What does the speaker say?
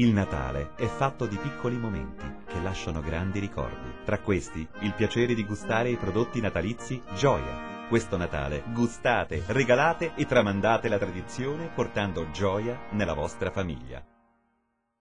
Il Natale è fatto di piccoli momenti che lasciano grandi ricordi. Tra questi, il piacere di gustare i prodotti natalizi Gioia. Questo Natale gustate, regalate e tramandate la tradizione portando gioia nella vostra famiglia.